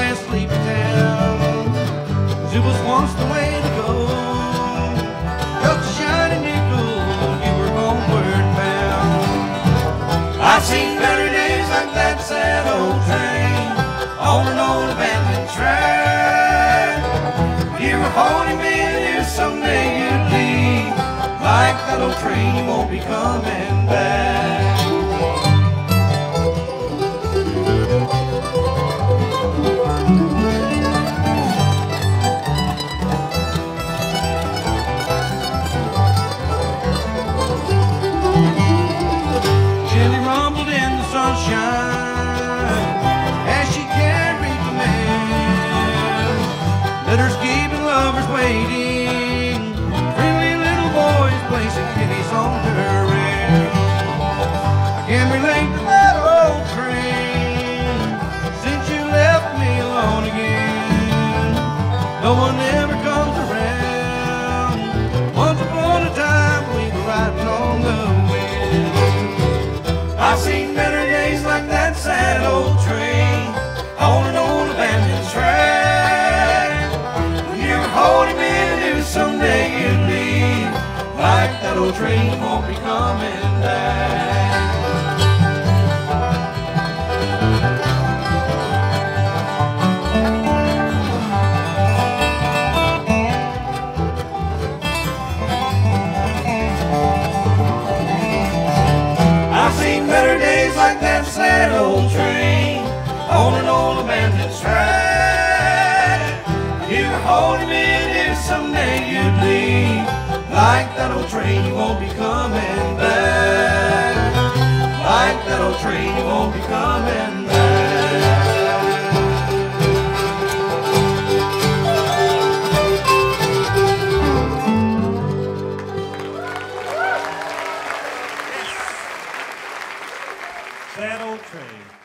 by a sleepy town. It was once the way to go. Got the shiny nickel, you were homeward bound. I've seen better days like that sad old train, on an old abandoned track. You were holding me, and here someday you'd leave. Like that old train, you won't be coming back. No one ever comes around. Once upon a time we were riding on the wind. I've seen better days like that sad old train on an old abandoned track. You were holding me and knew someday you'd leave. Like that old train won't be coming back. Better days like that sad old train on an old abandoned track. You holding me knew someday you'd leave. Like that old train, you won't be coming back. Like that old train, you won't be coming train.